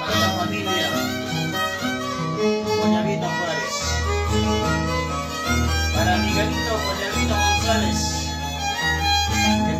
para la familia. Coñavito Juárez, para Miguelito Coñavito González, que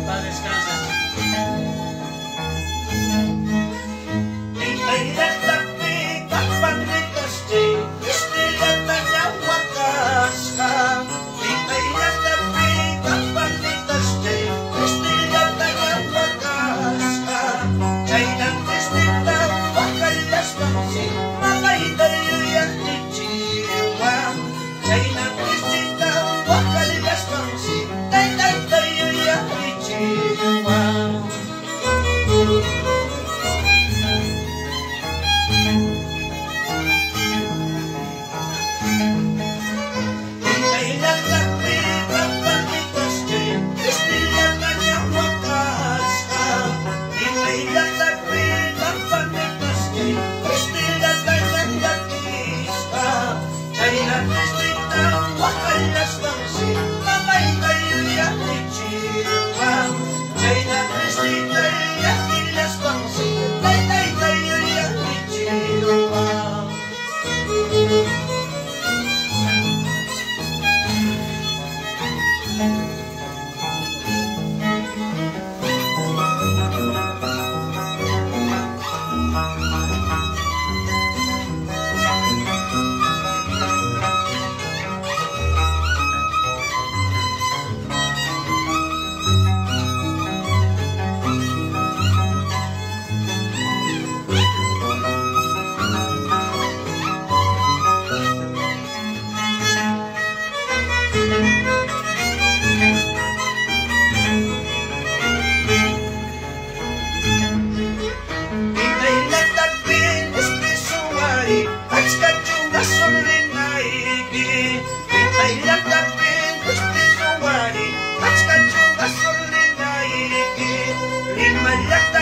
I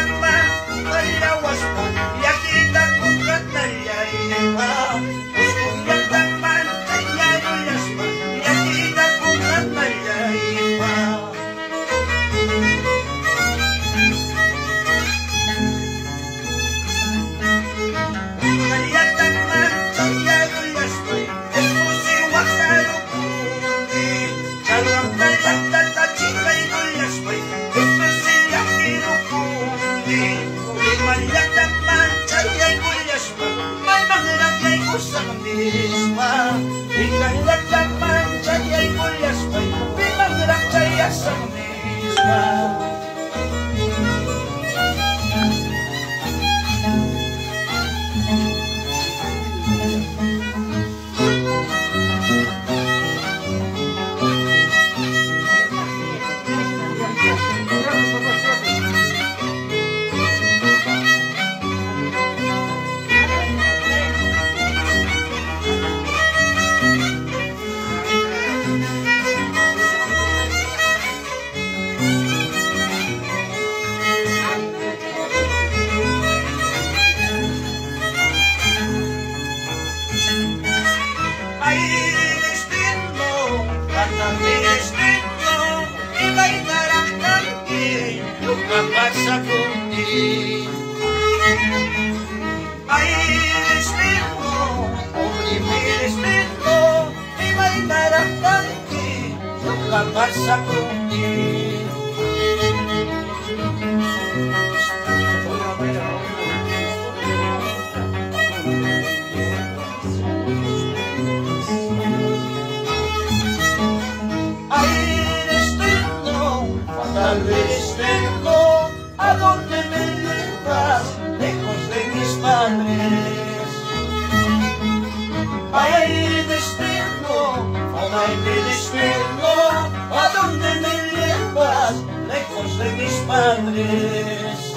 Και με ειρήνε, λοιπόν, και με ειναι, αγαπητά και με ειρήνε, padres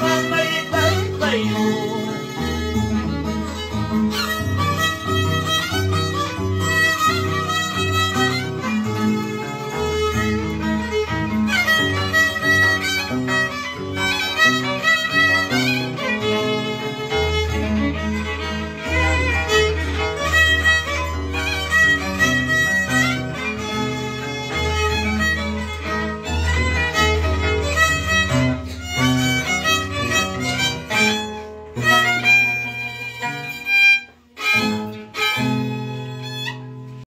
Bye-bye.